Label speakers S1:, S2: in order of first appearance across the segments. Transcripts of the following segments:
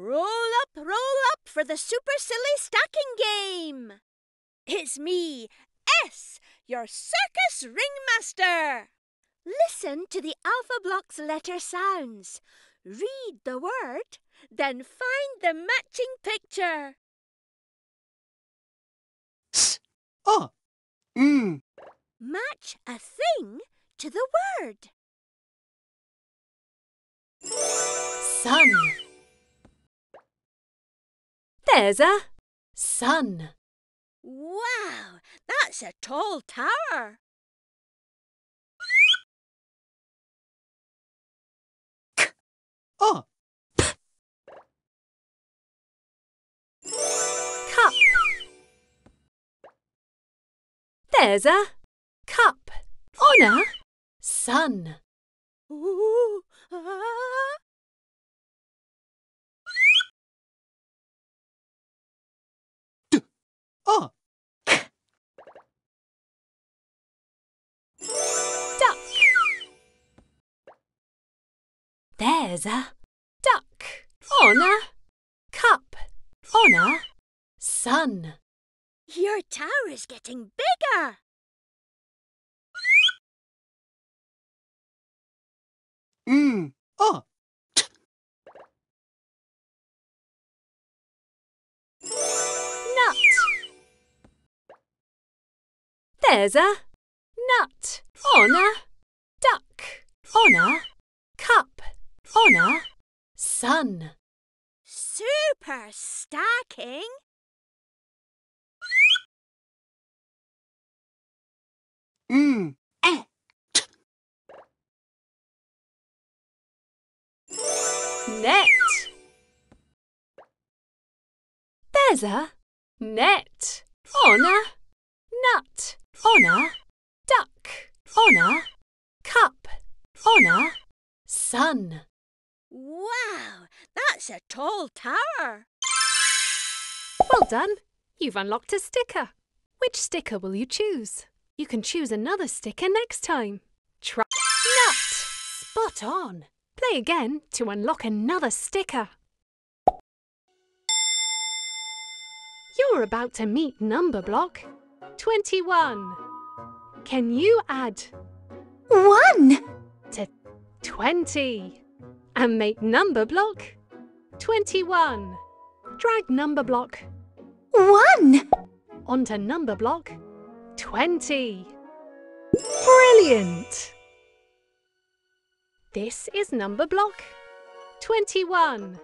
S1: Roll up, roll up for the super silly stacking game. It's me, S, your circus ringmaster. Listen to the Alphablocks' letter sounds. Read the word, then find the matching picture.
S2: S, ah, mm,
S1: Match a thing to the word.
S3: Sun. There's a sun.
S1: Wow, that's a tall tower.
S2: ah,
S3: Cup. There's a cup on a sun.
S1: Ooh, ah.
S2: Ah,
S3: Duck. There's a duck on a cup on a sun.
S1: Your tower is getting bigger.
S2: mm, ah,
S3: There's a nut on a duck on a cup on a sun.
S1: Super stacking.
S2: mm, eh,
S3: Net. There's a net on a nut on a duck on a cup on a
S1: Wow, that's a tall tower.
S3: Well done. You've unlocked a sticker. Which sticker will you choose? You can choose another sticker next time. Try nut. Spot on. Play again to unlock another sticker. You're about to meet Numberblock 21. Can you add
S4: One,
S3: to 20 and make Numberblock 21? Drag Numberblock
S4: one,
S3: onto Numberblock 20. Brilliant! This is Numberblock 21.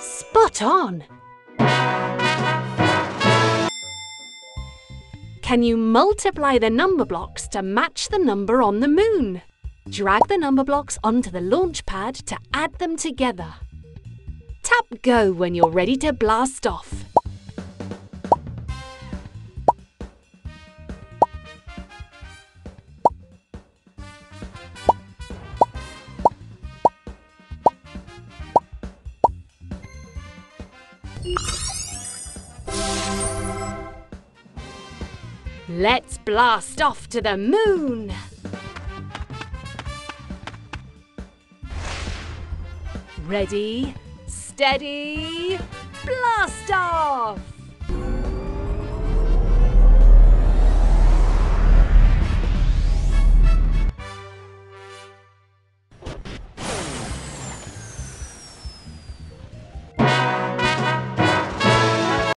S3: Spot on! Can you multiply the Numberblocks to match the number on the moon? Drag the Numberblocks onto the launch pad to add them together. Tap go when you're ready to blast off. Let's blast off to the moon! Ready, steady, blast off!